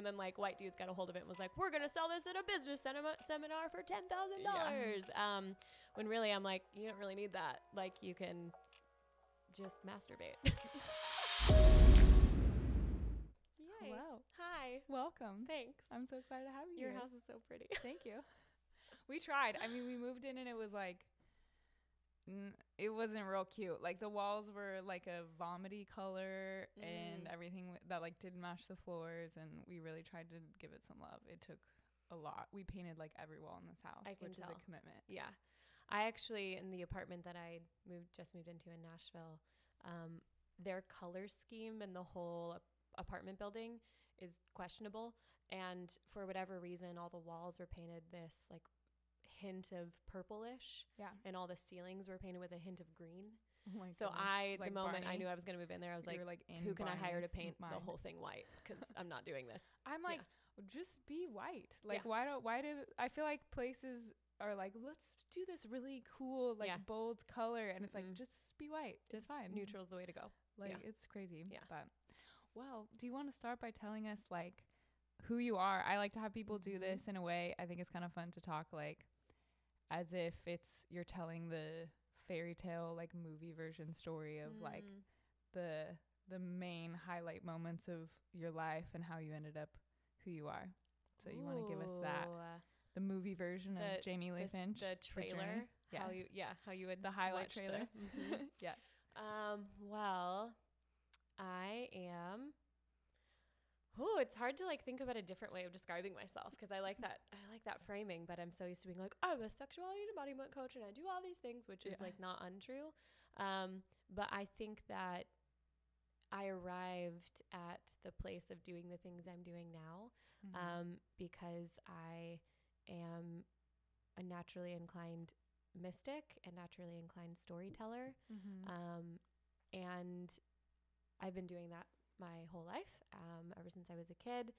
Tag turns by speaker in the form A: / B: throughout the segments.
A: And then like white dudes got a hold of it and was like, we're gonna sell this at a business cinema- seminar for ten thousand dollars. Um, when really I'm like, you don't really need that. Like you can just masturbate. Yay.
B: Hello.
A: Hi.
B: Welcome.
A: Thanks.
B: I'm so excited to have you.
A: Your
B: here.
A: house is so pretty.
B: Thank you. we tried. I mean, we moved in and it was like, n- it wasn't real cute. Like the walls were like a vomity color and
A: Mm.
B: everything that like didn't match the floors. And we really tried to give it some love. It took a lot. We painted like every wall in this house, which
A: tell.
B: is a commitment.
A: Yeah. I actually in the apartment that I moved just moved into in Nashville, um, their color scheme and the whole apartment building is questionable. And for whatever reason, all the walls were painted this like hint of purplish,
B: Yeah.
A: and all the ceilings were painted with a hint of green.
B: Oh
A: So. I,
B: It's
A: the
B: like
A: moment I knew I was going to move in there, I was like,
B: like,
A: who can I hire to
B: Barney's
A: paint the whole thing white? Because I'm not doing this.
B: I'm like, just be white. Like,
A: Yeah.
B: why don't, why do, I feel like places are like, let's do this really cool, like
A: Yeah.
B: bold color. And it's like,
A: Mm-mm.
B: just be white. It's
A: Just
B: fine.
A: Neutral's the way to go.
B: Like,
A: yeah.
B: it's crazy.
A: Yeah.
B: But, well, do you want to start by telling us, like, who you are? I like to have people do
A: Mhm.
B: this in a way. I think it's kind of fun to talk, like, as if it's, you're telling the fairy tale, like, movie version story of, like,
A: Mm.
B: the the main highlight moments of your life and how you ended up who you are. So you want to give us that the movie version
A: The-
B: of Jamie Lee
A: this-
B: Finch,
A: the trailer.
B: journey?
A: How you, yeah, how you would
B: the highlight trailer.
A: Mhm.
B: yes.
A: Um, well, I am. Oh, it's hard to like think about a different way of describing myself because I like that I like that framing, but I'm so used to being like I'm a sexuality and embodiment coach and I do all these things, which is
B: Yeah.
A: like not untrue. Um, but I think that I arrived at the place of doing the things I'm doing now
B: Mhm.
A: um, because I am a naturally inclined mystic and naturally inclined storyteller.
B: Mhm.
A: Um, and I've been doing that my whole life, um, ever since I was a kid.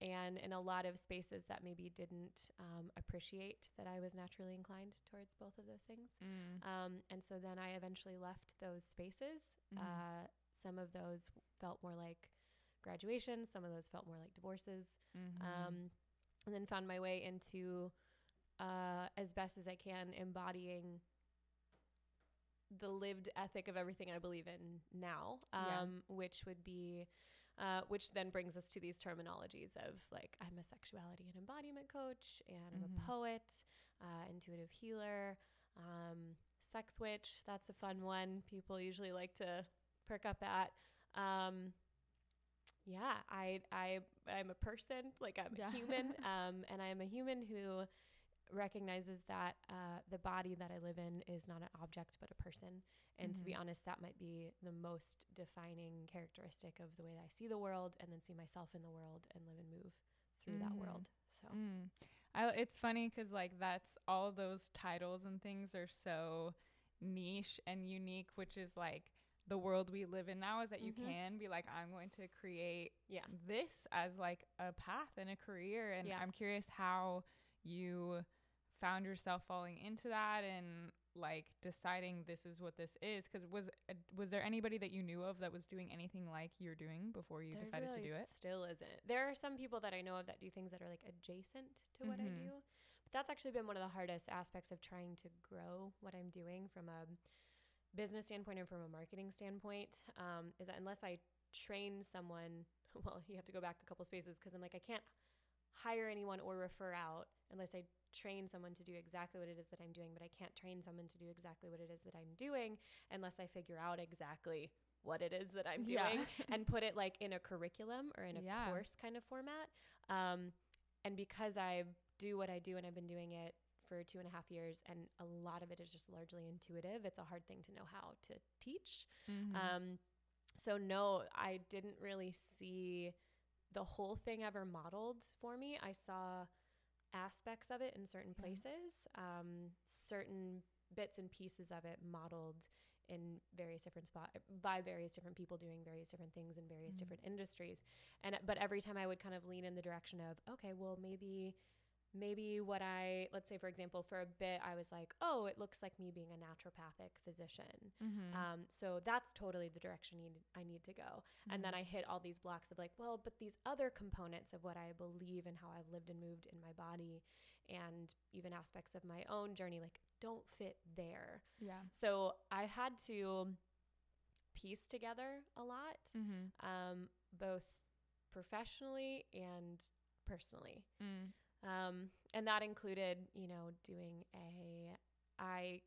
A: And in a lot of spaces that maybe didn't um, appreciate that I was naturally inclined towards both of those things.
B: Mm.
A: Um, and so then I eventually left those spaces.
B: Mhm.
A: Uh, some of those felt more like graduation, some of those felt more like divorces.
B: Mhm.
A: Um, and then found my way into, uh, as best as I can, embodying the lived ethic of everything I believe in now,
B: Yeah.
A: um, which would be, uh, which then brings us to these terminologies of like, I'm a sexuality and embodiment coach, and I'm a poet, uh, intuitive healer, um, sex witch. That's a fun one. People usually like to perk up at. Um, yeah, I, I, I'm a person, like I'm
B: Yeah.
A: a human, um, and I am a human who recognizes that uh, the body that I live in is not an object but a person. And to be
B: Mhm.
A: honest, that might be the most defining characteristic of the way that I see the world, and then see myself in the world and live and move through that
B: Mhm.
A: world. So
B: Mm. I, it's funny because like that's all those titles and things are so niche and unique, which is like the world we live in now is that you
A: Mhm.
B: can be like, I'm going to create
A: yeah,
B: this as like a path and a career. And
A: Yeah.
B: I'm curious how you found yourself falling into that and like deciding this is what this is because was uh, was there anybody that you knew of that was doing anything like you're doing before you
A: There
B: decided
A: really
B: to do it
A: Still isn't. There are some people that I know of that do things that are like adjacent to what I
B: Mhm.
A: do, but that's actually been one of the hardest aspects of trying to grow what I'm doing from a business standpoint and from a marketing standpoint. Um, is that unless I train someone, well, you have to go back a couple spaces because I'm like I can't hire anyone or refer out unless I train someone to do exactly what it is that I'm doing, but I can't train someone to do exactly what it is that I'm doing unless I figure out exactly what it is that I'm
B: Yeah.
A: doing and put it like in a curriculum or in a
B: Yeah.
A: course kind of format. Um, and because I do what I do and I've been doing it for two and a half years, and a lot of it is just largely intuitive, it's a hard thing to know how to teach.
B: Mhm.
A: Um, so no, I didn't really see the whole thing ever modeled for me. I saw aspects of it in certain
B: Yeah.
A: places, um, certain bits and pieces of it modeled in various different spot by various different people doing various different things in various
B: Mhm.
A: different industries. And but every time I would kind of lean in the direction of, okay, well maybe maybe what I, let's say, for example, for a bit, I was like, oh, it looks like me being a naturopathic physician.
B: Mm-hmm.
A: Um, so that's totally the direction need, I need to go. And then
B: Mhm.
A: I hit all these blocks of like, well, but these other components of what I believe and how I've lived and moved in my body and even aspects of my own journey, like, don't fit there.
B: yeah.
A: So I had to piece together a lot,
B: Mm-hmm.
A: um, both professionally and personally.
B: Mm.
A: Um, and that included, you know, doing a, I,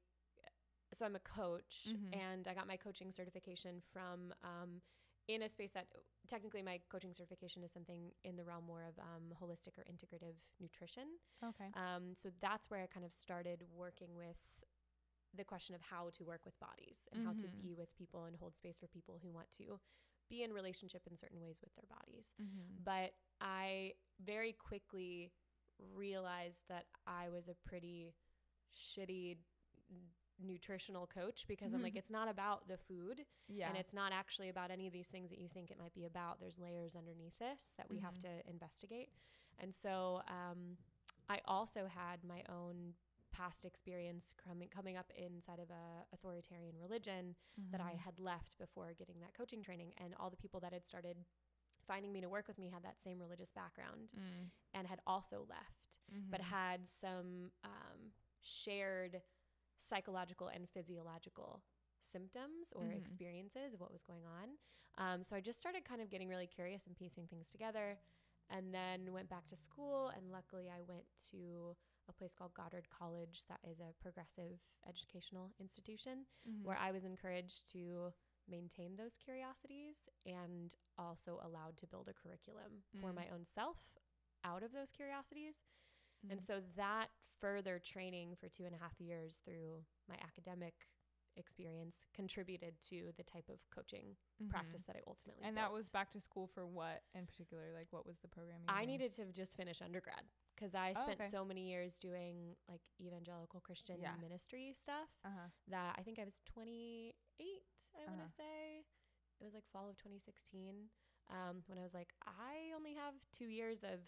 A: so I'm a coach
B: Mhm.
A: and I got my coaching certification from, um, in a space that technically my coaching certification is something in the realm more of um, holistic or integrative nutrition.
B: Okay.
A: Um, so that's where I kind of started working with the question of how to work with bodies and how to
B: Mhm.
A: be with people and hold space for people who want to be in relationship in certain ways with their bodies.
B: Mm-hmm.
A: But I very quickly realized that I was a pretty shitty nutritional coach because I'm like,
B: Mhm.
A: it's not about the food
B: Yeah.
A: and it's not actually about any of these things that you think it might be about. There's layers underneath this that we have
B: Mhm.
A: to investigate. And so um, I also had my own past experience coming coming up inside of a authoritarian religion that I
B: Mhm.
A: had left before getting that coaching training and all the people that had started finding me to work with me had that same religious background
B: Mm.
A: and had also left but
B: Mhm.
A: had some um, shared psychological and physiological symptoms or
B: Mhm.
A: experiences of what was going on. Um, so I just started kind of getting really curious and piecing things together, and then went back to school. And luckily, I went to a place called Goddard College, that is a progressive educational institution
B: Mhm.
A: where I was encouraged to maintain those curiosities and also allowed to build a curriculum for
B: Mm.
A: my own self out of those curiosities. And
B: Mm.
A: so that further training for two and a half years through my academic experience contributed to the type of coaching
B: Mhm.
A: practice that I ultimately
B: And that was back to school for what in particular? Like, what was the program? you
A: I
B: in?
A: needed to just finish undergrad because I
B: Oh,
A: spent
B: okay.
A: so many years doing like evangelical Christian
B: Yeah.
A: ministry stuff
B: Uh-huh.
A: that I think I was 28, I want
B: Uh-huh.
A: to say. It was like fall of 2016 um, when I was like, I only have two years of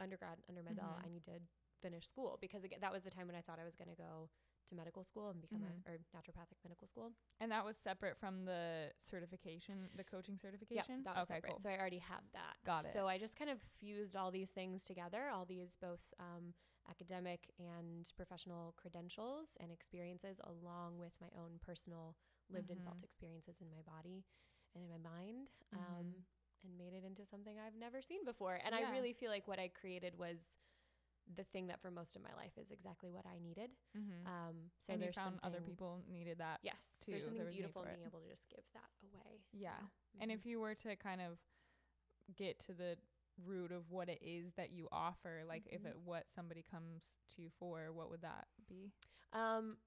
A: undergrad under my belt.
B: Mhm.
A: I need to finish school because again, that was the time when I thought I was going to go to medical school and become
B: Mhm.
A: a or naturopathic medical school.
B: And that was separate from the certification, the coaching certification.
A: Yeah, that was
B: okay,
A: separate.
B: cool.
A: So I already had that.
B: Got it.
A: So I just kind of fused all these things together, all these both um, academic and professional credentials and experiences, along with my own personal lived and felt
B: Mhm.
A: experiences in my body and in my mind,
B: Mhm.
A: um, and made it into something I've never seen before. And
B: Yeah.
A: I really feel like what I created was the thing that for most of my life is exactly what I needed.
B: Mhm.
A: Um, so
B: and you
A: there's
B: found other people needed that.
A: Yes, so there's something
B: There
A: beautiful being able to just give that away.
B: Yeah. And if you were to kind of get to the root of what it is that you offer, like if
A: Mhm.
B: it what somebody comes to you for, what would that be?
A: Um,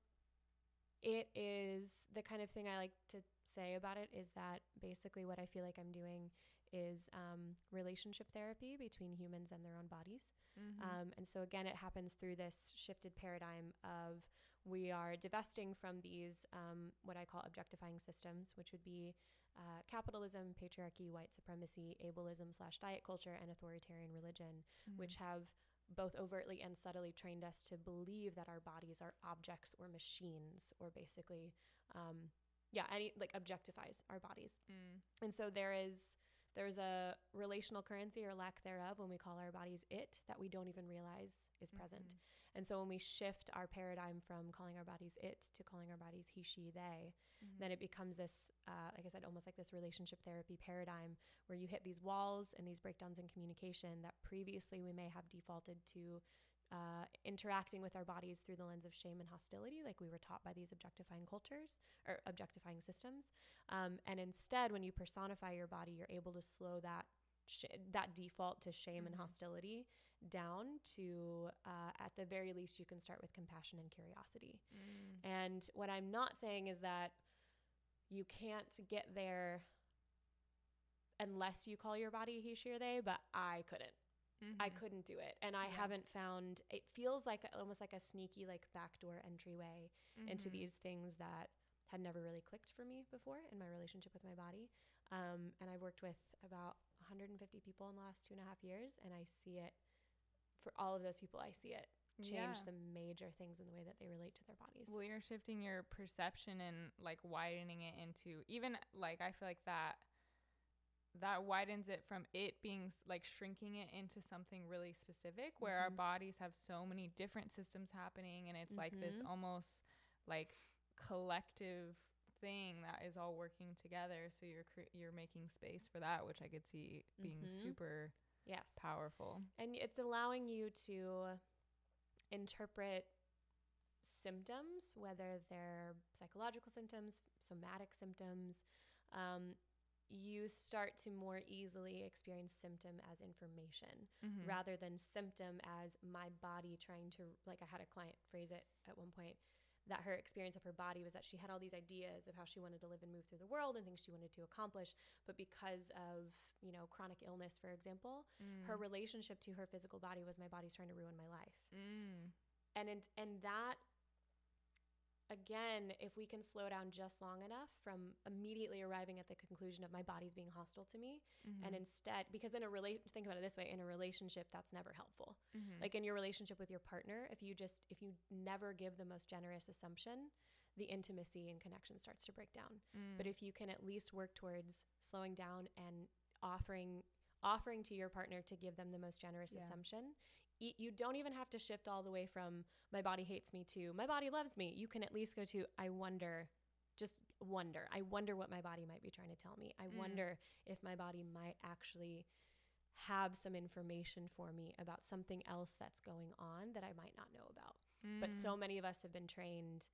A: it is the kind of thing I like to say about it is that basically what I feel like I'm doing is um, relationship therapy between humans and their own bodies.
B: Mm-hmm.
A: Um, and so again, it happens through this shifted paradigm of we are divesting from these um, what I call objectifying systems, which would be uh, capitalism, patriarchy, white supremacy, ableism slash diet culture, and authoritarian religion
B: Mm-hmm.
A: which have both overtly and subtly trained us to believe that our bodies are objects or machines or basically um, yeah any like objectifies our bodies
B: Mm.
A: and so there is there's a relational currency or lack thereof when we call our bodies it that we don't even realize is present
B: Mhm.
A: and so when we shift our paradigm from calling our bodies it to calling our bodies he she they
B: Mhm.
A: then it becomes this, uh, like I said, almost like this relationship therapy paradigm where you hit these walls and these breakdowns in communication that previously we may have defaulted to uh, interacting with our bodies through the lens of shame and hostility, like we were taught by these objectifying cultures or objectifying systems. Um, and instead, when you personify your body, you're able to slow that sh- that default to shame and
B: Mhm.
A: hostility down to, uh, at the very least, you can start with compassion and curiosity.
B: Mm.
A: And what I'm not saying is that you can't get there unless you call your body he, she, or they, but I couldn't. I
B: Mhm.
A: couldn't do it. And I
B: Yeah.
A: haven't found it feels like almost like a sneaky like backdoor entryway into
B: Mhm.
A: these things that had never really clicked for me before in my relationship with my body. Um, and I've worked with about 150 people in the last two and a half years, and I see it for all of those people, I see it change
B: Yeah.
A: some major things in the way that they relate to their bodies.
B: Well, you're shifting your perception and like widening it into even like I feel like that that widens it from it being s- like shrinking it into something really specific where our
A: Mhm.
B: bodies have so many different systems happening and it's like this
A: Mhm.
B: almost like collective thing that is all working together so you're cre- you're making space for that which I could see being
A: Mhm.
B: super
A: yes.
B: powerful.
A: And it's allowing you to interpret symptoms, whether they're psychological symptoms, somatic symptoms. Um, you start to more easily experience symptom as information
B: Mhm.
A: rather than symptom as my body trying to, like I had a client phrase it at one point that her experience of her body was that she had all these ideas of how she wanted to live and move through the world and things she wanted to accomplish but because of you know chronic illness for example her
B: Mm.
A: relationship to her physical body was my body's trying to ruin my life
B: Mm.
A: and in, and that again if we can slow down just long enough from immediately arriving at the conclusion of my body's being hostile to me and
B: Mhm.
A: instead because in a relate think about it this way in a relationship that's never helpful
B: Mhm.
A: like in your relationship with your partner if you just if you never give the most generous assumption the intimacy and connection starts to break down but
B: Mm.
A: if you can at least work towards slowing down and offering offering to your partner to give them the most generous
B: Yeah.
A: assumption you don't even have to shift all the way from my body hates me to my body loves me. You can at least go to i wonder just wonder. I wonder what my body might be trying to tell me. I
B: Mm.
A: wonder if my body might actually have some information for me about something else that's going on that i might not know about. But
B: Mm.
A: so many of us have been trained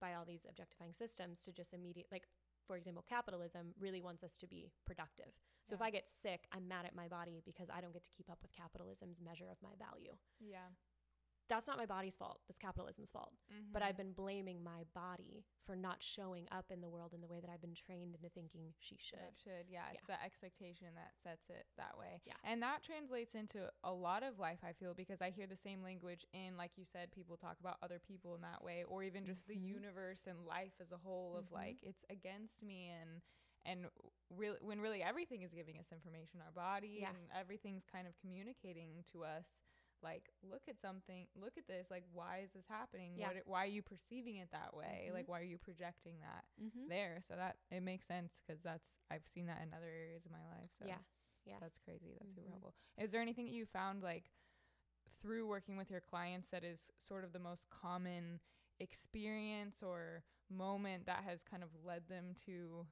A: by all these objectifying systems to just immediate like for example capitalism really wants us to be productive so if i get sick i'm mad at my body because i don't get to keep up with capitalism's measure of my value
B: yeah.
A: that's not my body's fault that's capitalism's fault but
B: Mhm.
A: i've been blaming my body for not showing up in the world in the way that i've been trained into thinking she should
B: That should, yeah. It's the expectation that sets it that way.
A: Yeah.
B: And that translates into a lot of life, I feel, because I hear the same language in, like you said, people talk about other people in that way, or even just the
A: Mhm.
B: universe and life as a whole of
A: Mhm.
B: like, it's against me and, and really, when really everything is giving us information, our body
A: Yeah.
B: and everything's kind of communicating to us. Like, look at something, look at this. Like, why is this happening?
A: Yeah.
B: What, why are you perceiving it that way?
A: Mhm.
B: Like, why are you projecting that?
A: mm-hmm.
B: there. So that it makes sense because that's I've seen that in other areas of my life. So
A: yeah yes
B: that's crazy. That's super
A: Mhm.
B: helpful. Is there anything that you found like through working with your clients that is sort of the most common experience or moment that has kind of led them to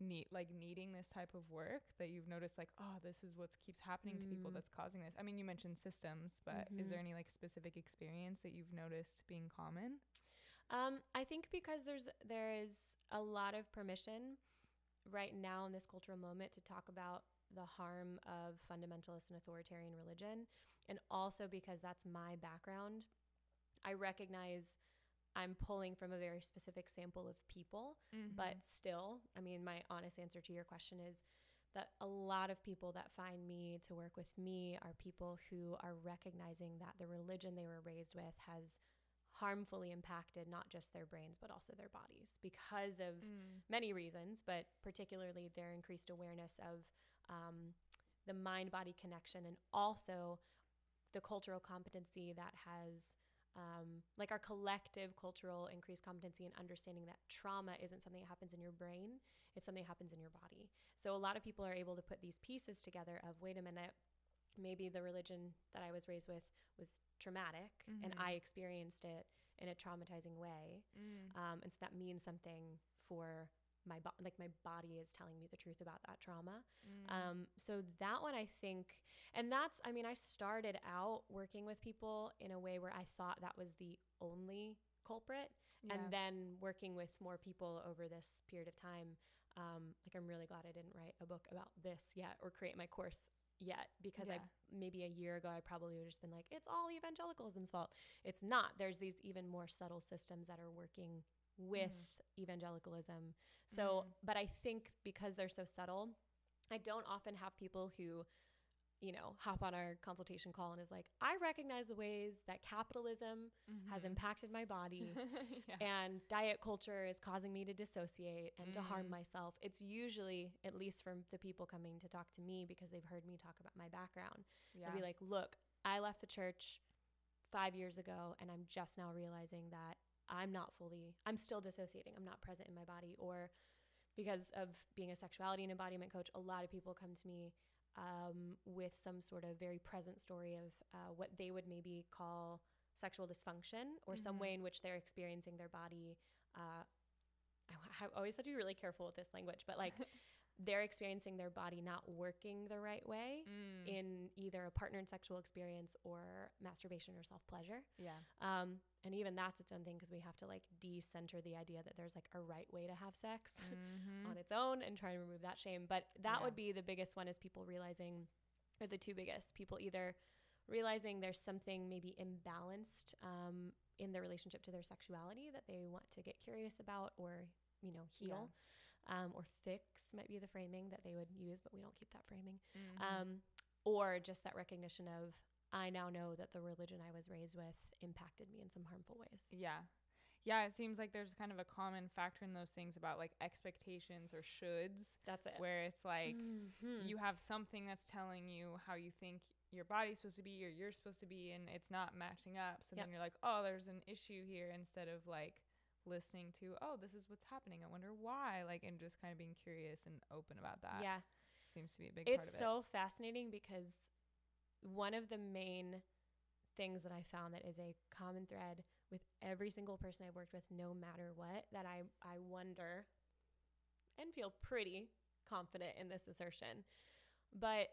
B: need like needing this type of work that you've noticed like oh this is what keeps happening to people
A: Mm.
B: that's causing this i mean you mentioned systems but is
A: Mhm.
B: there any like specific experience that you've noticed being common
A: Um, I think because there's there is a lot of permission right now in this cultural moment to talk about the harm of fundamentalist and authoritarian religion, and also because that's my background, I recognize I'm pulling from a very specific sample of people, but still, I mean, my honest answer to your question is that a lot of people that find me to work with me are people who are recognizing that the religion they were raised with has harmfully impacted not just their brains but also their bodies because of
B: Mm.
A: many reasons, but particularly their increased awareness of um, the mind body connection and also the cultural competency that has. Um, like our collective cultural increased competency in understanding that trauma isn't something that happens in your brain, it's something that happens in your body. So a lot of people are able to put these pieces together of wait a minute, maybe the religion that I was raised with was traumatic and
B: Mhm.
A: I experienced it in a traumatizing way.
B: Mm.
A: Um, and so that means something for my body, like my body is telling me the truth about that trauma.
B: Mm.
A: Um, so that one I think, and that's, I mean, I started out working with people in a way where I thought that was the only culprit
B: Yeah.
A: and then working with more people over this period of time um, like i'm really glad i didn't write a book about this yet or create my course yet because i maybe a year ago i probably would have just been like it's all evangelicalism's fault it's not there's these even more subtle systems that are working with evangelicalism so
B: Mhm.
A: but i think because they're so subtle i don't often have people who you know hop on our consultation call and is like i recognize the ways that capitalism has
B: Mhm.
A: impacted my body
B: yeah.
A: and diet culture is causing me to dissociate and to harm
B: Mm.
A: myself. It's usually, at least from the people coming to talk to me, because they've heard me talk about my background.
B: yeah.
A: They'll be like, look, I left the church five years ago and I'm just now realizing that I'm not fully, I'm still dissociating. I'm not present in my body. Or because of being a sexuality and embodiment coach, a lot of people come to me um, with some sort of very present story of uh, what they would maybe call sexual dysfunction or some
B: Mhm.
A: way in which they're experiencing their body. Uh, I, I always have to be really careful with this language, but like they're experiencing their body not working the right way
B: Mm.
A: in either a partnered sexual experience or masturbation or self pleasure.
B: yeah.
A: Um, and even that's its own thing because we have to like decenter the idea that there's like a right way to have sex
B: Mhm.
A: on its own and try and remove that shame. But that
B: Yeah.
A: would be the biggest one is people realizing, or the two biggest people either realizing there's something maybe imbalanced um, in their relationship to their sexuality that they want to get curious about or, you know, heal. Um, or fix might be the framing that they would use, but we don't keep that framing
B: Mhm.
A: um, or just that recognition of I now know that the religion I was raised with impacted me in some harmful ways.
B: Yeah. Yeah, it seems like there's kind of a common factor in those things about like expectations or shoulds
A: That's it.
B: where it's like
A: Mhm.
B: you have something that's telling you how you think your body's supposed to be or you're supposed to be and it's not matching up. So
A: Yep.
B: then you're like, "Oh, there's an issue here" instead of like listening to, "Oh, this is what's happening. I wonder why." Like and just kind of being curious and open about that.
A: yeah,
B: Seems to be a big part
A: it's
B: of it.
A: so fascinating because one of the main things that I found that is a common thread with every single person I've worked with, no matter what, that I I wonder and feel pretty confident in this assertion, but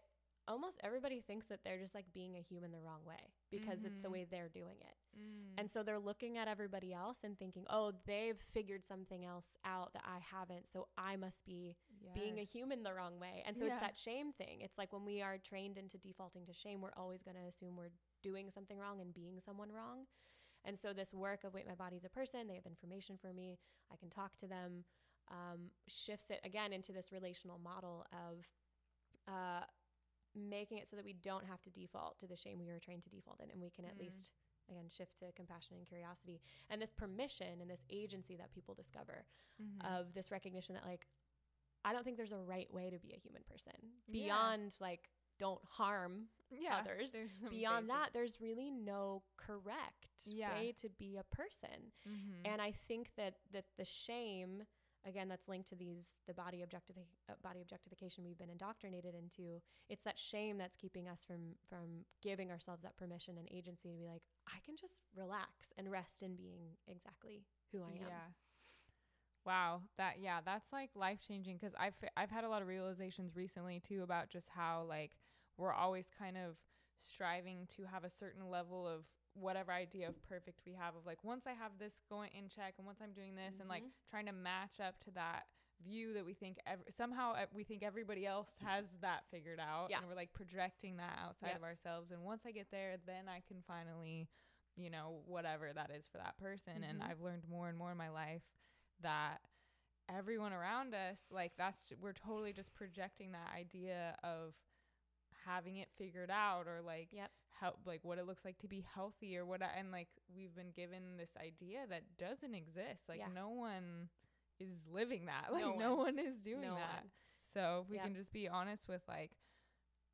A: almost everybody thinks that they're just like being a human the wrong way because it's the
B: Mhm.
A: way they're doing it.
B: Mm.
A: And so they're looking at everybody else and thinking, oh, they've figured something else out that I haven't. So I must be being a human the wrong way. And so
B: Yeah.
A: it's that shame thing. It's like when we are trained into defaulting to shame, we're always going to assume we're doing something wrong and being someone wrong. And so this work of wait, my body's a person, they have information for me, I can talk to them, um, shifts it again into this relational model of uh, making it so that we don't have to default to the shame we were trained to default in, and we can at
B: Mm.
A: least again shift to compassion and curiosity and this permission and this agency that people discover
B: Mhm.
A: of this recognition that like I don't think there's a right way to be a human person
B: Yeah.
A: beyond like don't harm
B: yeah,
A: others. beyond that there's really no correct
B: Yeah.
A: way to be a person
B: Mhm.
A: and I think that that the shame again that's linked to these the body objectifi- uh, body objectification we've been indoctrinated into it's that shame that's keeping us from from giving ourselves that permission and agency to be like I can just relax and rest in being exactly who I am.
B: Yeah. Wow, that yeah, that's like life changing because I've I've had a lot of realizations recently too about just how like we're always kind of striving to have a certain level of whatever idea of perfect we have of like once I have this going in check and once I'm doing this and like
A: Mhm.
B: trying to match up to that view that we think ev- somehow uh, we think everybody else has that figured out
A: Yeah.
B: and we're like projecting that outside
A: Yep.
B: of ourselves and once I get there then I can finally you know whatever that is for that person and
A: Mhm.
B: I've learned more and more in my life that everyone around us like that's we're totally just projecting that idea of having it figured out or like
A: Yep.
B: How like what it looks like to be healthy or what I, and like we've been given this idea that doesn't exist like
A: Yeah.
B: no one is living that like
A: No
B: no,
A: one.
B: one. is doing
A: No
B: that
A: one.
B: so if we
A: Yep.
B: can just be honest with like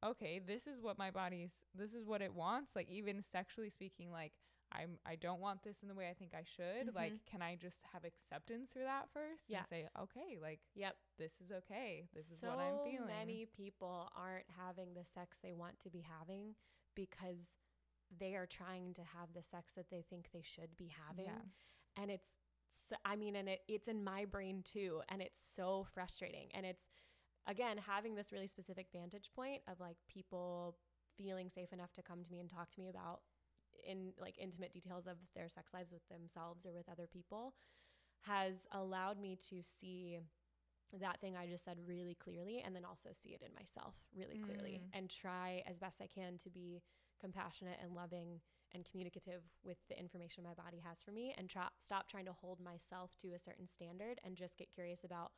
B: okay this is what my body's this is what it wants like even sexually speaking like I'm I don't want this in the way I think I should. Like,
A: Mhm.
B: can I just have acceptance through that first
A: Yeah.
B: and say, okay, like
A: Yep.
B: this is okay. This is what I'm feeling.
A: many people aren't having the sex they want to be having because they are trying to have the sex that they think they should be having.
B: Yeah.
A: And it's—I mean, and it, it's in my brain too. And it's so frustrating. And it's, again, having this really specific vantage point of like people feeling safe enough to come to me and talk to me about in like intimate details of their sex lives with themselves or with other people has allowed me to see that thing I just said really clearly and then also see it in myself really clearly
B: Mm.
A: and try as best I can to be compassionate and loving and communicative with the information my body has for me and try, stop trying to hold myself to a certain standard and just get curious about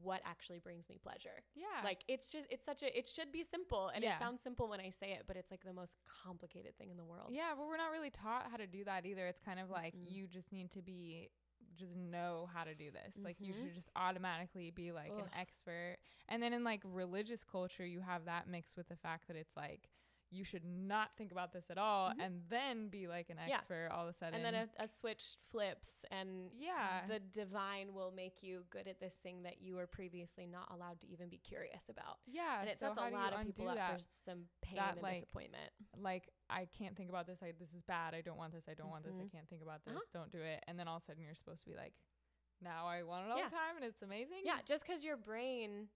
A: what actually brings me pleasure.
B: Yeah.
A: Like it's just it's such a it should be simple and
B: Yeah.
A: it sounds simple when I say it but it's like the most complicated thing in the world.
B: yeah, but we're not really taught how to do that either. It's kind of like
A: Mm-mm.
B: you just need to be just know how to do this. Like you
A: Mhm.
B: should just automatically be like
A: Ugh.
B: an expert. And then in like religious culture, you have that mixed with the fact that it's like you should not think about this at all
A: Mhm.
B: and then be like an
A: Yeah.
B: expert all of a sudden
A: and then a, a switch flips and
B: Yeah.
A: the divine will make you good at this thing that you were previously not allowed to even be curious about
B: yeah
A: and it
B: so
A: sets a lot of people up for some pain
B: That,
A: and
B: like,
A: disappointment
B: like I can't think about this. I this is bad. I don't want this. I don't want this. I
A: Mhm.
B: can't think about this.
A: Uh-huh.
B: Don't do it. And then all of a sudden you're supposed to be like, now I want it all
A: Yeah.
B: the time, and it's amazing.
A: yeah just because your brain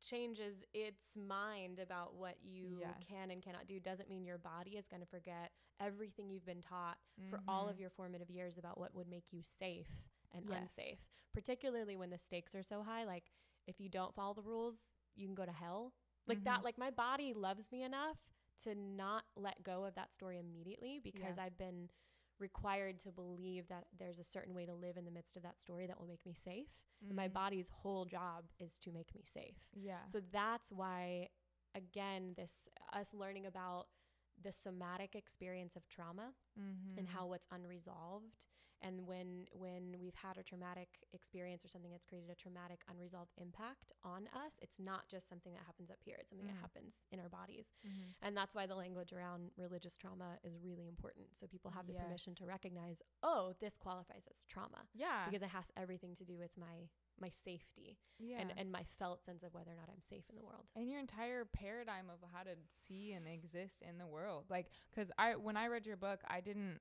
A: changes its mind about what you
B: Yeah.
A: can and cannot do doesn't mean your body is going to forget everything you've been taught for all of
B: Mhm.
A: your formative years about what would make you safe and
B: Yes.
A: unsafe particularly when the stakes are so high like if you don't follow the rules you can go to hell like
B: Mhm.
A: that like my body loves me enough to not let go of that story immediately because
B: Yeah.
A: i've been required to believe that there's a certain way to live in the midst of that story that will make me safe and my
B: Mhm.
A: body's whole job is to make me safe
B: Yeah.
A: so that's why, again, this us learning about the somatic experience of trauma
B: mm-hmm.
A: and how what's unresolved, and when when we've had a traumatic experience or something that's created a traumatic unresolved impact on us, it's not just something that happens up here; it's something
B: Mm.
A: that happens in our bodies,
B: Mhm.
A: and that's why the language around religious trauma is really important. So people have the permission to recognize, oh, this qualifies as trauma
B: yeah.
A: because it has everything to do with my my safety
B: yeah.
A: and, and my felt sense of whether or not I'm safe in the world.
B: and your entire paradigm of how to see and exist in the world like because i when i read your book i didn't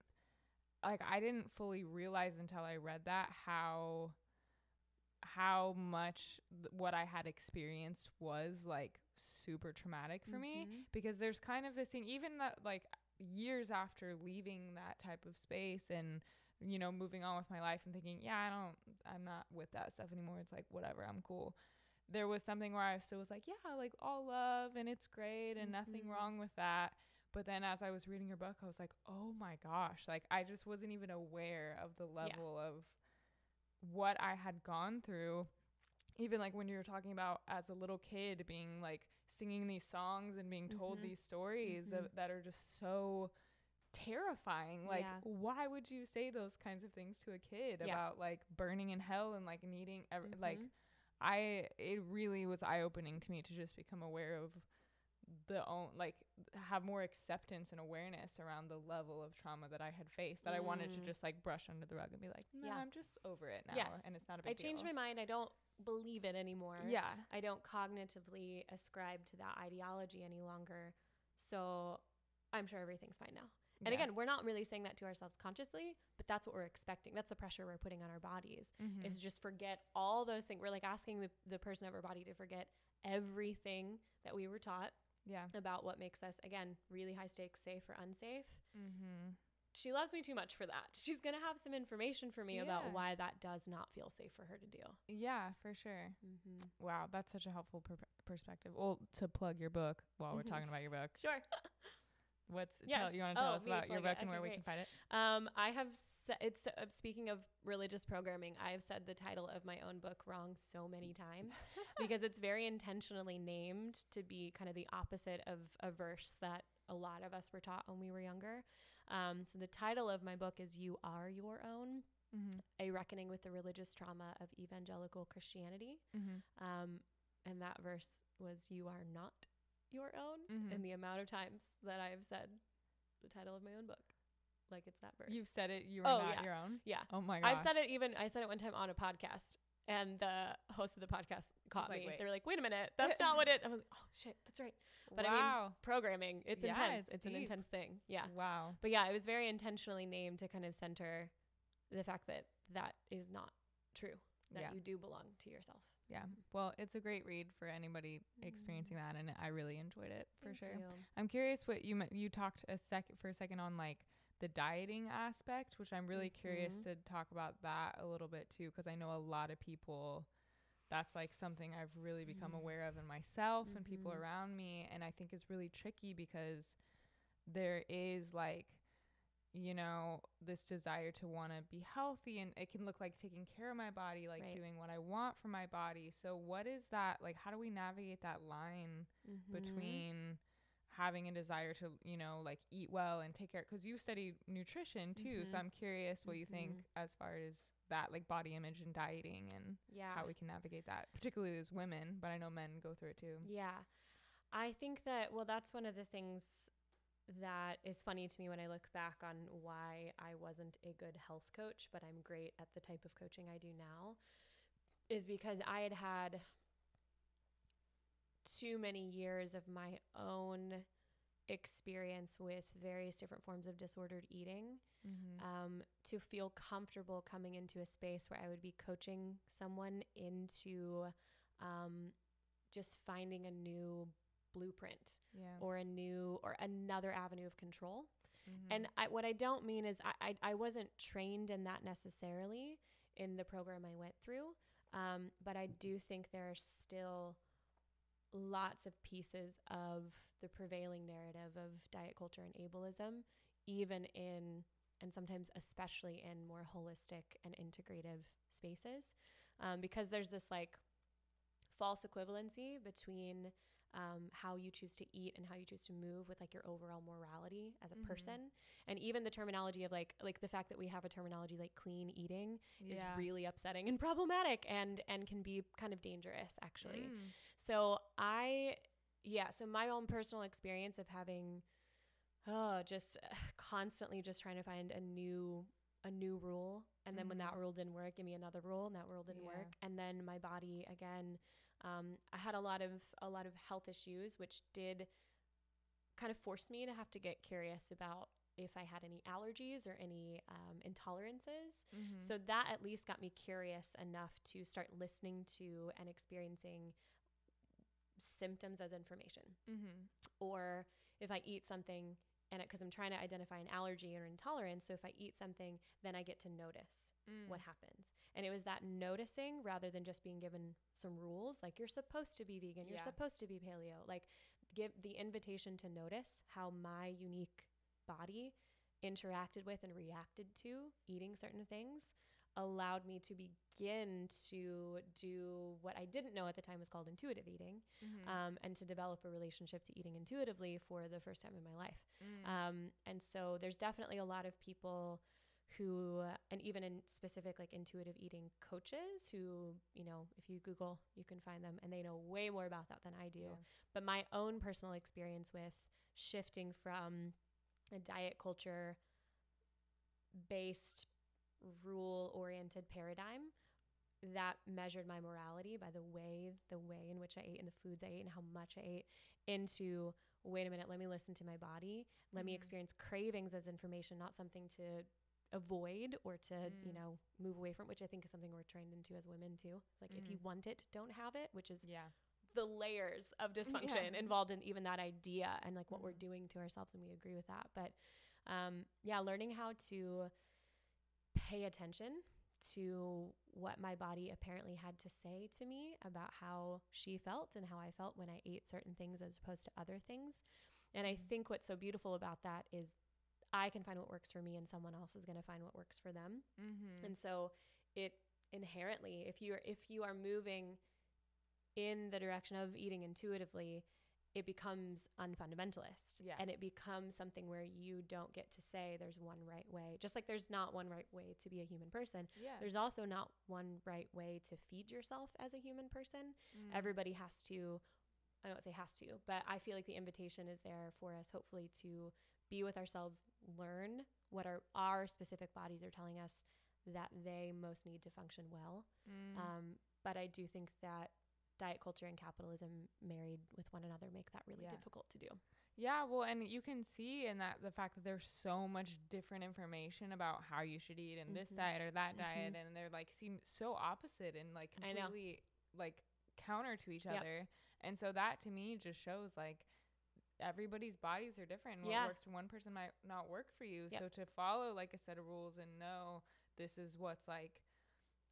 B: like i didn't fully realize until i read that how how much th- what i had experienced was like super traumatic for me
A: Mhm.
B: because there's kind of this thing even that like years after leaving that type of space and you know moving on with my life and thinking yeah i don't i'm not with that stuff anymore it's like whatever i'm cool there was something where i still was like yeah like all love and it's great and nothing
A: Mhm.
B: wrong with that but then as i was reading your book i was like oh my gosh like i just wasn't even aware of the level of what i had gone through even like when you were talking about as a little kid being like singing these songs and being told
A: Mhm.
B: these stories
A: Mhm.
B: of, that are just so terrifying like
A: Yeah.
B: why would you say those kinds of things to a kid
A: Yeah.
B: about like burning in hell and like needing ev- like
A: Mhm.
B: i it really was eye opening to me to just become aware of the own like have more acceptance and awareness around the level of trauma that I had faced that I wanted to
A: Mm.
B: just like brush under the rug and be like, no,
A: Yeah.
B: I'm just over it now,
A: Yes.
B: and it's not a big
A: I changed
B: deal.
A: my mind. I don't believe it anymore.
B: yeah,
A: I don't cognitively ascribe to that ideology any longer. So I'm sure everything's fine now. And
B: yeah.
A: again, we're not really saying that to ourselves consciously, but that's what we're expecting. That's the pressure we're putting on our bodies
B: Mhm.
A: is just forget all those things. We're like asking the, the person of our body to forget everything that we were taught
B: yeah,
A: about what makes us, again, really high stakes, safe or unsafe.
B: mm-hmm.
A: She loves me too much for that. She's going to have some information for me about why that does not feel safe for her to do.
B: yeah, for sure.
A: Mm-hmm.
B: Wow, that's such a helpful per- perspective. Well, to plug your book while we're
A: Mhm.
B: talking about your book,
A: Sure.
B: what's
A: Yes.
B: tell, you want to tell
A: Oh,
B: us about your
A: plug it.
B: book and
A: Okay,
B: where we can find it?
A: Um, I have se- it's uh, speaking of religious programming. I have said the title of my own book wrong so many times because it's very intentionally named to be kind of the opposite of a verse that a lot of us were taught when we were younger. Um, so the title of my book is "You Are Your Own:
B: Mm-hmm.
A: A Reckoning with the Religious Trauma of Evangelical Christianity."
B: Mm-hmm.
A: Um, and that verse was "You are not your own."
B: Mhm.
A: And the amount of times that I have said the title of my own book, like it's that verse.
B: You've said it. You are
A: Oh,
B: not
A: yeah.
B: your own.
A: yeah.
B: Oh my god.
A: I've said it even I said it one time on a podcast and the host of the podcast caught
B: like,
A: me.
B: "Wait."
A: They were like, "Wait a minute, that's not what it." I was like, "Oh shit, that's right." But I mean,
B: wow.
A: Programming, it's
B: Yeah,
A: intense.
B: it's
A: It's, an intense thing. Yeah.
B: Wow.
A: But yeah, it was very intentionally named to kind of center the fact that that is not true. That
B: Yeah.
A: you do belong to yourself.
B: Yeah. Well, it's a great read for anybody experiencing that, and I really enjoyed it for
A: Thank
B: sure.
A: you.
B: I'm curious what you you talked a second for a second on like the dieting aspect, which I'm really curious
A: Mhm.
B: to talk about that a little bit too, because I know a lot of people. That's like something I've really become
A: Mm.
B: aware of in myself and people
A: Mhm.
B: around me, and I think it's really tricky because there is like you know this desire to want to be healthy and it can look like taking care of my body like
A: Right.
B: doing what i want for my body so what is that like how do we navigate that line
A: Mhm.
B: between having a desire to you know like eat well and take care because you study nutrition too so
A: Mhm.
B: i'm curious what you think
A: Mhm.
B: as far as that like body image and dieting and
A: yeah.
B: how we can navigate that particularly as women but i know men go through it too
A: Yeah. I think that, well, that's one of the things that is funny to me when I look back on why I wasn't a good health coach, but I'm great at the type of coaching I do now, is because I had had too many years of my own experience with various different forms of disordered eating
B: Mm-hmm.
A: um, to feel comfortable coming into a space where I would be coaching someone into um, just finding a new blueprint
B: yeah.
A: or a new or another avenue of control.
B: Mhm.
A: And I, what I don't mean is I, I, I wasn't trained in that necessarily in the program I went through, um, but I do think there are still lots of pieces of the prevailing narrative of diet culture and ableism, even in and sometimes especially in more holistic and integrative spaces, um, because there's this like false equivalency between um, how you choose to eat and how you choose to move with like your overall morality as a
B: Mhm.
A: person and even the terminology of like like the fact that we have a terminology like clean eating is really upsetting and problematic and and can be kind of dangerous actually
B: Mm.
A: so i yeah so my own personal experience of having oh just constantly just trying to find a new a new rule and then when that rule didn't work give me another rule and that rule didn't
B: Yeah.
A: work and then my body again um, i had a lot of a lot of health issues which did kind of force me to have to get curious about if i had any allergies or any um, intolerances
B: Mhm.
A: so that at least got me curious enough to start listening to and experiencing symptoms as information
B: Mhm.
A: or if I eat something and because I'm trying to identify an allergy or intolerance, so if I eat something, then I get to notice
B: Mm.
A: what happens. And it was that noticing rather than just being given some rules like you're supposed to be vegan, you're
B: Yeah.
A: supposed to be paleo. Like give the invitation to notice how my unique body interacted with and reacted to eating certain things allowed me to begin to do what I didn't know at the time was called intuitive eating
B: Mhm.
A: um, and to develop a relationship to eating intuitively for the first time in my life.
B: Mm.
A: Um, and so there's definitely a lot of people who, and even in specific like intuitive eating coaches who, you know, if you Google, you can find them and they know way more about that than I do.
B: Yeah.
A: But my own personal experience with shifting from a diet culture based rule oriented paradigm that measured my morality by the way the way in which I ate and the foods I ate and how much I ate into wait a minute let me listen to my body let me
B: Mhm.
A: experience cravings as information not something to avoid or to you
B: Mm.
A: know move away from which I think is something we're trained into as women too it's like if you
B: Mhm.
A: want it don't have it which is
B: yeah.
A: the layers of dysfunction
B: Yeah.
A: involved in even that idea and like what we're
B: Mhm.
A: doing to ourselves and we agree with that but um, yeah learning how to pay attention to what my body apparently had to say to me about how she felt and how I felt when I ate certain things as opposed to other things and I
B: Mhm.
A: think what's so beautiful about that is I can find what works for me and someone else is going to find what works for them
B: Mm-hmm.
A: and so it inherently, if you're if you are moving in the direction of eating intuitively, it becomes unfundamentalist.
B: Yeah.
A: And it becomes something where you don't get to say there's one right way. Just like there's not one right way to be a human person,
B: yeah.
A: there's also not one right way to feed yourself as a human person.
B: Mm.
A: Everybody has to I don't say has to, but I feel like the invitation is there for us hopefully to be with ourselves, learn what our our specific bodies are telling us that they most need to function well.
B: Mm.
A: Um, but I do think that diet culture and capitalism married with one another make that really
B: Yeah.
A: difficult to do.
B: Yeah, well, and you can see in that the fact that there's so much different information about how you should eat and this
A: Mhm.
B: diet or that
A: Mhm.
B: diet, and they're like seem so opposite and like completely like counter to each
A: Yep.
B: other. And so that to me just shows like everybody's bodies are different. and What
A: Yeah.
B: works for one person might not work for you.
A: Yep.
B: So to follow like a set of rules and know this is what's like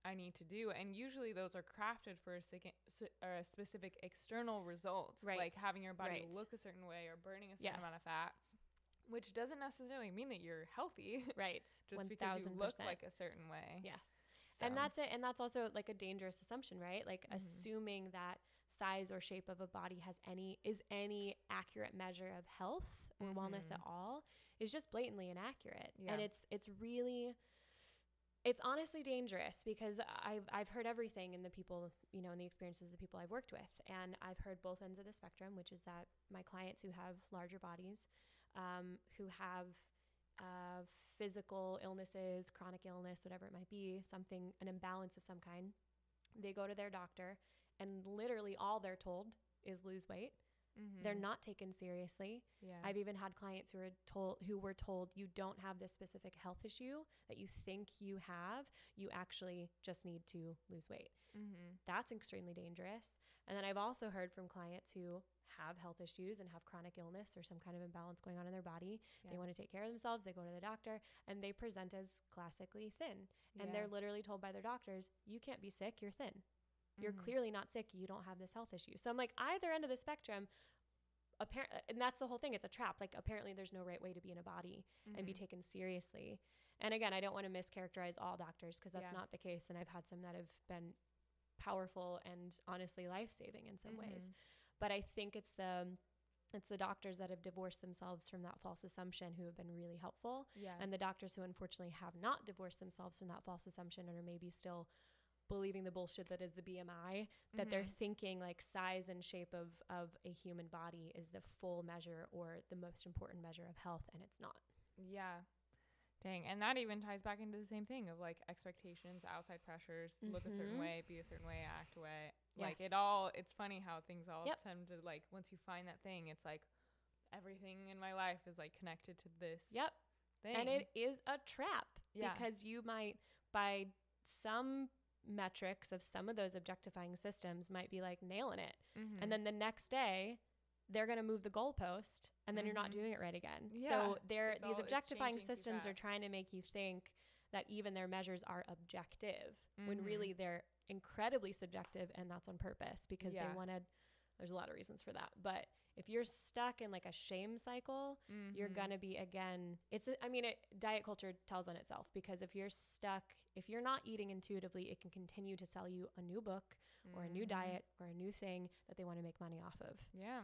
B: I need to do, and usually those are crafted for a, second, or a specific external result,
A: Right.
B: like having your body
A: Right.
B: look a certain way or burning a certain amount of fat, which doesn't necessarily mean that you're healthy,
A: Right.
B: just because you look like a certain way.
A: Yes.
B: So,
A: And that's it. And that's also like a dangerous assumption, right? Like
B: Mhm.
A: assuming that size or shape of a body has any is any accurate measure of health or wellness
B: Mhm.
A: at all is just blatantly inaccurate.
B: Yeah.
A: And it's it's really it's honestly dangerous because I've I've heard everything in the people, you know, in the experiences of the people I've worked with. And I've heard both ends of the spectrum, which is that my clients who have larger bodies um, who have uh, physical illnesses, chronic illness, whatever it might be, something, an imbalance of some kind. They go to their doctor, and literally all they're told is lose weight.
B: Mm-hmm.
A: They're not taken seriously.
B: Yeah.
A: I've even had clients who are told who were told you don't have this specific health issue that you think you have. You actually just need to lose weight.
B: mm-hmm.
A: That's extremely dangerous. And then I've also heard from clients who have health issues and have chronic illness or some kind of imbalance going on in their body. They want to take care of themselves. They go to the doctor and they present as classically thin. And
B: Yeah.
A: they're literally told by their doctors, you can't be sick, you're thin. You're
B: Mhm.
A: clearly not sick, you don't have this health issue. So I'm like, either end of the spectrum, appar- and that's the whole thing. It's a trap. Like, apparently, there's no right way to be in a body and be
B: Mhm.
A: taken seriously. And again, I don't want to mischaracterize all doctors because that's
B: Yeah.
A: not the case. And I've had some that have been powerful and honestly life saving in some ways.
B: Mhm.
A: But I think it's the it's the doctors that have divorced themselves from that false assumption who have been really helpful,
B: Yeah.
A: and the doctors who unfortunately have not divorced themselves from that false assumption and are maybe still believing the bullshit that is the BMI that they're
B: Mhm.
A: thinking like size and shape of of a human body is the full measure or the most important measure of health and it's not.
B: Yeah. Dang. And that even ties back into the same thing of like expectations, outside pressures, look a certain
A: Mhm.
B: way, be a certain way, act a way. Like
A: Yes.
B: it all, it's funny how things all
A: Yep.
B: tend to like, once you find that thing, it's like everything in my life is like connected to this
A: Yep.
B: thing.
A: And it is a trap
B: Yeah.
A: because you might, by some metrics of some of those objectifying systems, might be like nailing it.
B: Mhm.
A: And then the next day, they're going to move the goalpost and then you're not
B: Mhm.
A: doing it right again.
B: Yeah.
A: So they're, these
B: all-
A: objectifying systems are trying to make you think that even their measures are objective when
B: Mhm.
A: really they're incredibly subjective and that's on purpose because
B: Yeah.
A: they wanted, there's a lot of reasons for that. But if you're stuck in like a shame cycle, you're
B: Mhm.
A: gonna be again it's I mean it diet culture tells on itself because if you're stuck if you're not eating intuitively it can continue to sell you a new book or a new
B: Mhm.
A: diet or a new thing that they want to make money off of
B: Yeah.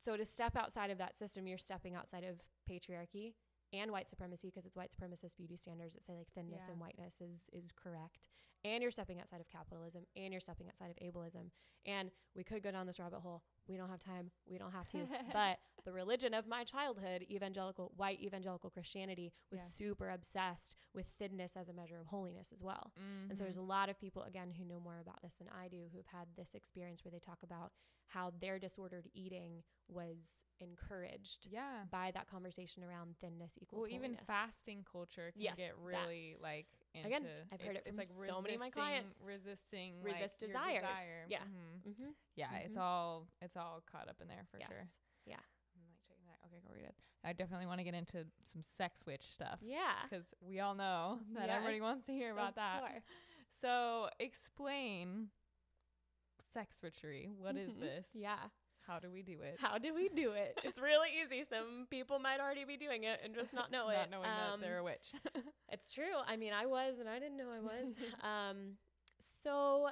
A: so to step outside of that system you're stepping outside of patriarchy and white supremacy because it's white supremacist beauty standards that say like thinness
B: Yeah.
A: and whiteness is is correct and you're stepping outside of capitalism and you're stepping outside of ableism and we could go down this rabbit hole we don't have time we don't have to but the religion of my childhood evangelical white evangelical christianity was
B: Yeah.
A: super obsessed with thinness as a measure of holiness as well and so there's mm-hmm. a lot of people again who know more about this than I do who've had this experience where they talk about how their disordered eating was encouraged
B: yeah.
A: by that conversation around thinness equals
B: Well, even fasting culture can
A: Yes,
B: get
A: that.
B: really like into.
A: Again, I've heard it
B: it's
A: from
B: like
A: so many of my clients.
B: Resisting
A: Resist
B: like,
A: desires.
B: desire.
A: Yeah.
B: Mhm.
A: Mm-hmm.
B: Yeah, it's
A: Mhm.
B: all it's all caught up in there for
A: Yes.
B: sure.
A: Yeah.
B: I'm like checking that. Okay, go read it. I definitely want to get into some sex witch stuff
A: Yeah.
B: because we all know that everybody wants to hear about
A: of
B: that.
A: course.
B: So explain sex witchery. What is
A: Mhm.
B: this?
A: Yeah.
B: How do we do it?
A: How do we do it? It's really easy. Some people might already be doing it and just not know
B: Not
A: it.
B: knowing
A: Um,
B: that they're a witch.
A: It's true. I mean, I was, and I didn't know I was. um, so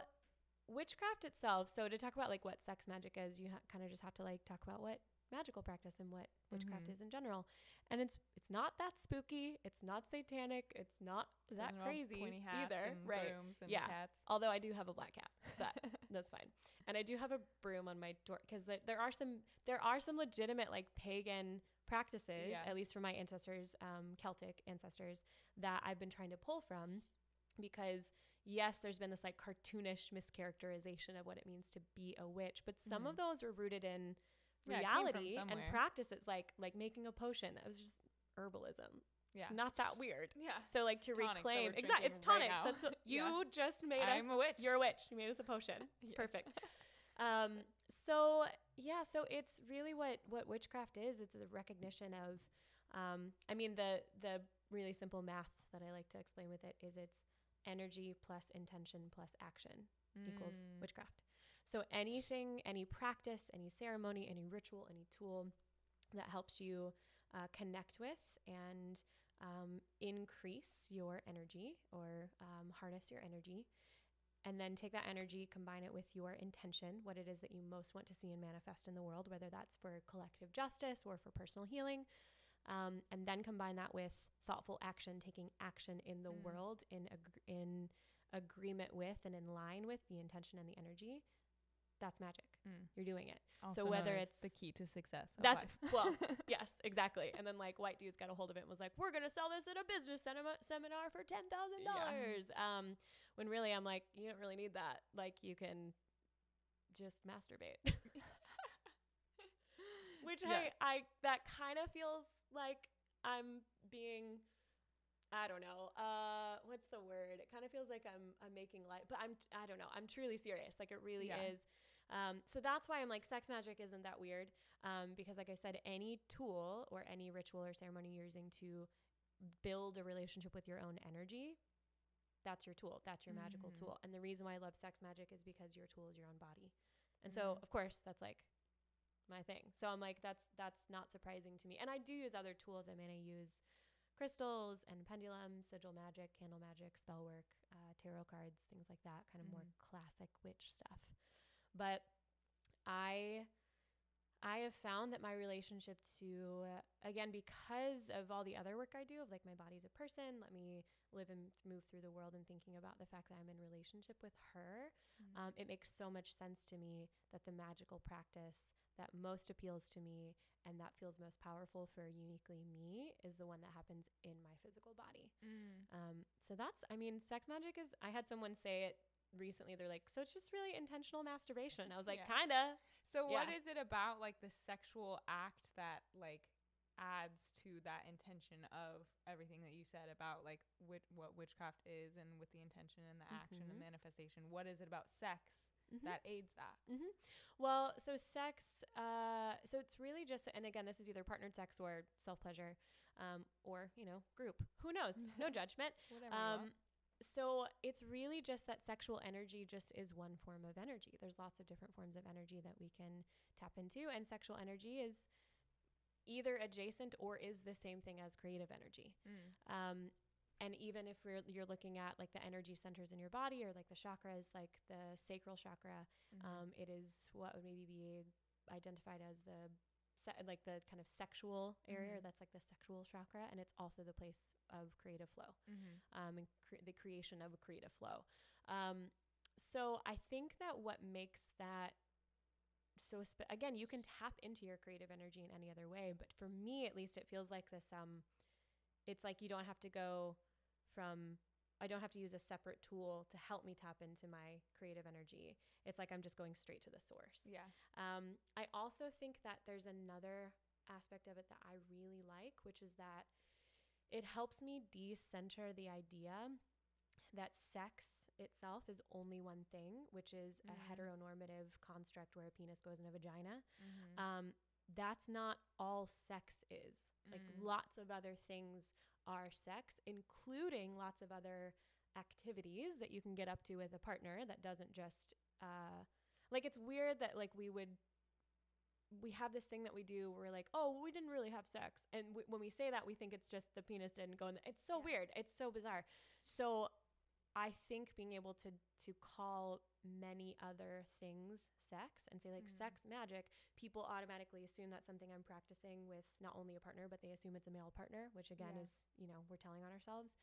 A: witchcraft itself. So to talk about like what sex magic is, you ha- kind of just have to like talk about what magical practice and what witchcraft
B: Mhm.
A: is in general. And it's it's not that spooky. It's not satanic. It's not that crazy either. right. Yeah.
B: cats.
A: Although I do have a black cat, but that's fine. And I do have a broom on my door because there, there are some there are some legitimate like pagan practices,
B: Yeah.
A: at least for my ancestors, um, Celtic ancestors, that I've been trying to pull from, because yes, there's been this like cartoonish mischaracterization of what it means to be a witch, but some of
B: Mhm.
A: those are rooted in
B: Yeah, from
A: reality and
B: somewhere.
A: practices, like like making a potion. That was just herbalism.
B: Yeah.
A: It's not that weird.
B: Yeah.
A: So like to
B: tonics
A: reclaim exactly it's
B: drinking right
A: tonics. That's what you
B: Yeah.
A: just made
B: I'm
A: us
B: a witch.
A: You're a witch. You made us a potion. It's
B: Yes.
A: perfect. Um, so yeah, so it's really what what witchcraft is. It's the recognition of, um, I mean the the really simple math that I like to explain with it is it's energy plus intention plus action equals
B: Mm.
A: witchcraft. So anything, any practice, any ceremony, any ritual, any tool that helps you uh, connect with and um, increase your energy or um, harness your energy. And then take that energy, combine it with your intention, what it is that you most want to see and manifest in the world, whether that's for collective justice or for personal healing. Um, and then combine that with thoughtful action, taking action in the
B: Mm.
A: world in ag- in agreement with and in line with the intention and the energy, that's magic.
B: Mm.
A: You're doing it.
B: Also
A: so whether it's
B: the key to success.
A: That's
B: life.
A: well, yes, exactly. And then like white dudes got a hold of it and was like, "We're gonna sell this at a business cinema- seminar for ten thousand dollars." Um, when really I'm like, you don't really need that. Like you can just masturbate. Which
B: Yes.
A: I, I that kind of feels like I'm being I don't know. Uh what's the word? It kind of feels like I'm I'm making light, but I'm I don't know. I'm truly serious. Like it really
B: Yeah.
A: is. Um so that's why I'm like sex magic isn't that weird. Um because like I said any tool or any ritual or ceremony you're using to build a relationship with your own energy, that's your tool. That's your magical
B: Mhm.
A: tool. And the reason why I love sex magic is because your tool is your own body. And so
B: Mhm.
A: of course that's like my thing. So I'm like that's that's not surprising to me. And I do use other tools. I mean I use crystals and pendulums, sigil magic, candle magic, spell work, uh, tarot cards, things like that, kind of more
B: Mhm.
A: classic witch stuff. But I I have found that my relationship to uh, again because of all the other work I do of like my body's a person, let me live and move through the world and thinking about the fact that I'm in relationship with her,
B: Mm.
A: um, it makes so much sense to me that the magical practice that most appeals to me and that feels most powerful for uniquely me is the one that happens in my physical body.
B: Mm.
A: Um, so that's, I mean, sex magic is, I had someone say it recently. They're like, so it's just really intentional masturbation. I was like,
B: Yeah.
A: kinda.
B: So what
A: Yeah.
B: is it about like the sexual act that like adds to that intention of everything that you said about like wit- what witchcraft is and with the intention and the action
A: Mhm.
B: and manifestation? What is it about sex
A: Mhm.
B: that aids that?
A: Mm-hmm. Well, so sex, uh, so it's really just, and again, this is either partnered sex or self pleasure, um, or you know, group. Who knows? No judgment.
B: Whatever.
A: Um. So it's really just that sexual energy just is one form of energy. There's lots of different forms of energy that we can tap into, and sexual energy is either adjacent or is the same thing as creative energy.
B: Mm.
A: Um, and even if we're, you're looking at like the energy centers in your body or like the chakras, like the sacral chakra,
B: Mhm.
A: um, it is what would maybe be identified as the se- like the kind of sexual area.
B: Mhm.
A: That's like the sexual chakra, and it's also the place of creative flow
B: Mhm.
A: um, and cre- the creation of a creative flow. Um, so I think that what makes that so spe- again, you can tap into your creative energy in any other way, but for me at least, it feels like this. Um, it's like you don't have to go from. I don't have to use a separate tool to help me tap into my creative energy. It's like I'm just going straight to the source.
B: Yeah.
A: Um, I also think that there's another aspect of it that I really like, which is that it helps me decenter the idea that sex itself is only one thing, which is a
B: Mhm.
A: heteronormative construct where a penis goes in a vagina.
B: Mhm.
A: Um, that's not all sex is. Like
B: Mm.
A: lots of other things are sex, including lots of other activities that you can get up to with a partner that doesn't just uh like it's weird that like we would we have this thing that we do where we're like, oh, we didn't really have sex, and w- when we say that, we think it's just the penis didn't go in. The- it's so
B: Yeah.
A: weird. It's so bizarre. So I think being able to to call many other things sex and say like
B: Mhm.
A: sex magic, people automatically assume that's something I'm practicing with not only a partner, but they assume it's a male partner, which again
B: Yeah.
A: is you know we're telling on ourselves.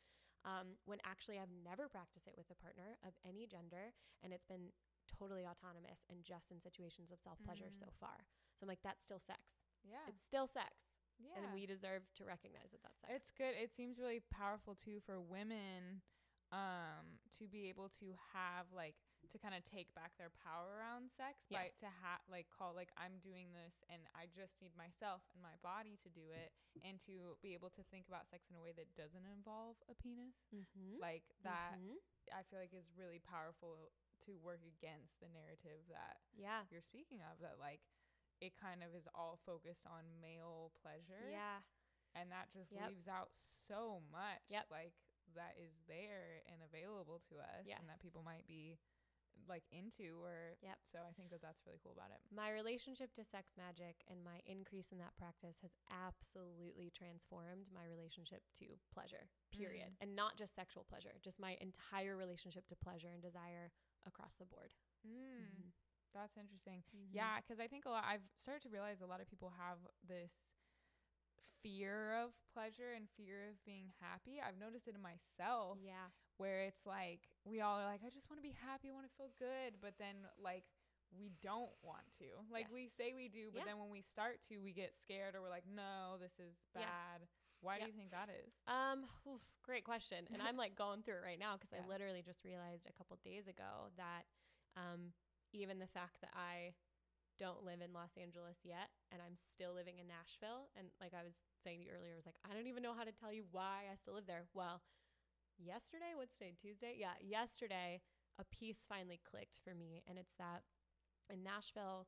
A: Um, when actually I've never practiced it with a partner of any gender, and it's been totally autonomous and just in situations of self pleasure so
B: Mm.
A: far. So I'm like, that's still sex.
B: Yeah.
A: It's still sex,
B: yeah.
A: and we deserve to recognize that that's sex.
B: It's good. It seems really powerful too for women um to be able to have like to kind of take back their power around sex by to have like call like I'm doing this and I just need myself and my body to do it and to be able to think about sex in a way that doesn't involve a penis.
A: mm-hmm.
B: Like that
A: Mhm.
B: I feel like is really powerful to work against the narrative that
A: Yeah.
B: you're speaking of that like it kind of is all focused on male pleasure
A: Yeah.
B: and that just
A: Yep.
B: leaves out so much
A: Yep.
B: like that is there and available to us and that people might be like into or
A: Yep.
B: so i think that that's really cool about it
A: My relationship to sex magic and my increase in that practice has absolutely transformed my relationship to pleasure, period.
B: Mm.
A: And not just sexual pleasure, just my entire relationship to pleasure and desire across the board.
B: mm,
A: Mhm.
B: that's interesting
A: Mhm.
B: yeah because i think a lot i've started to realize a lot of people have this fear of pleasure and fear of being happy i've noticed it in myself
A: Yeah.
B: where it's like we all are like i just want to be happy i want to feel good but then like we don't want to. Like we say we do, but
A: Yeah.
B: then when we start to, we get scared or we're like, no, this is
A: Yeah.
B: bad. Why
A: Yep.
B: do you think that is?
A: Um, oof, great question. And I'm like going through it right now because
B: Yeah.
A: I literally just realized a couple days ago that um, even the fact that I don't live in Los Angeles yet and I'm still living in Nashville, and like I was saying to you earlier, I was like, I don't even know how to tell you why I still live there. Well, yesterday, what's today? Tuesday? Yeah, yesterday, a piece finally clicked for me, and it's that in Nashville,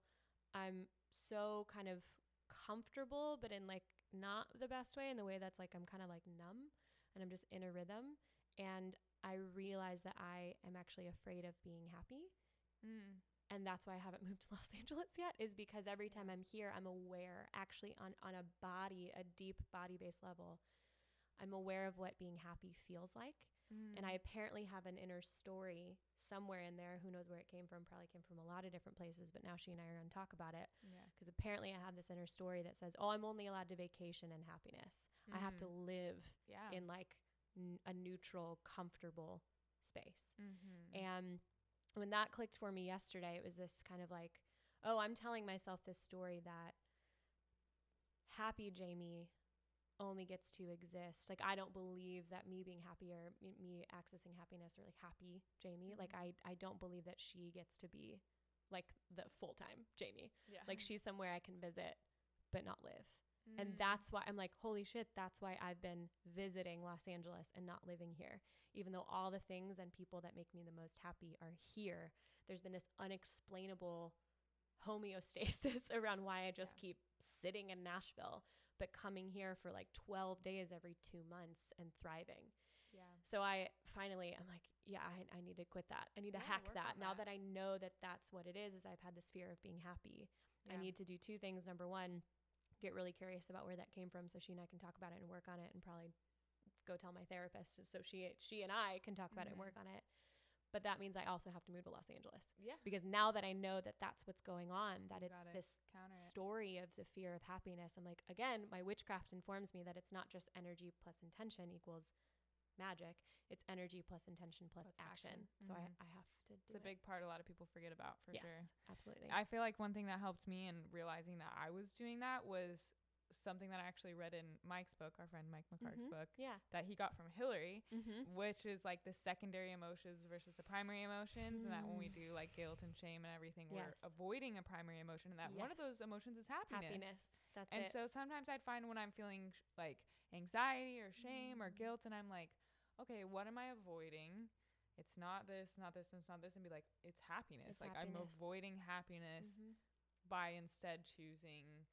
A: I'm so kind of comfortable, but in like not the best way, in the way that's like I'm kind of like numb and I'm just in a rhythm. And I realize that I am actually afraid of being happy.
B: Mm.
A: And that's why I haven't moved to Los Angeles yet, is because every time I'm here, I'm aware, actually on, on a body, a deep body based level, I'm aware of what being happy feels like.
B: Mm.
A: And I apparently have an inner story somewhere in there. Who knows where it came from? Probably came from a lot of different places, but now she and I are going to talk about it
B: yeah.
A: because apparently I have this inner story that says, "Oh, I'm only allowed to vacation in happiness. I have to
B: Mm.
A: live
B: Yeah.
A: in like n- a neutral, comfortable space."
B: mm-hmm.
A: And when that clicked for me yesterday, it was this kind of like, "Oh, I'm telling myself this story that happy Jamie only gets to exist. Like I don't believe that me being happy or me, me accessing happiness or like happy Jamie, like I I don't believe that she gets to be like the full-time Jamie.
B: yeah.
A: Like she's somewhere I can visit but not live.
B: Mm.
A: And that's why I'm like, holy shit, that's why I've been visiting Los Angeles and not living here. Even though all the things and people that make me the most happy are here, there's been this unexplainable homeostasis around why I just
B: Yeah.
A: keep sitting in Nashville, but coming here for like 12 days every two months and thriving.
B: yeah.
A: So I finally, I'm like, yeah, I, I need to quit that. I need to hack that. Now
B: that.
A: that I know that that's what it is, is I've had this fear of being happy.
B: Yeah.
A: I need to do two things. Number one, get really curious about where that came from, so she and I can talk about it and work on it, and probably go tell my therapist, so she she and I can talk about it and work on it. But that means I also have to move to Los Angeles
B: Yeah.
A: because now that I know that that's what's going on, that
B: You
A: it's this
B: it.
A: story of the fear of happiness. I'm like, again, my witchcraft informs me that it's not just energy plus intention equals magic. It's energy plus intention plus,
B: Plus
A: action.
B: action.
A: So I,
B: Mhm.
A: I have to do
B: It's a
A: it.
B: big part a lot of people forget about for
A: yes,
B: sure.
A: absolutely.
B: I feel like one thing that helped me in realizing that I was doing that was something that I actually read in Mike's book, our friend Mike McHargue's
A: Mhm.
B: book,
A: yeah.
B: that he got from Hillary,
A: Mm-hmm.
B: which is like the secondary emotions versus the primary emotions. And that when we
A: Mm.
B: do like guilt and shame and everything, we're avoiding a primary emotion. And that one of those emotions is happiness.
A: Happiness. That's
B: And
A: it.
B: so sometimes I'd find when I'm feeling sh- like anxiety or shame or
A: Mm.
B: guilt, and I'm like, okay, what am I avoiding? It's not this, not this, and it's not this, and be like, it's happiness.
A: It's
B: like I'm avoiding happiness
A: Mhm.
B: by instead choosing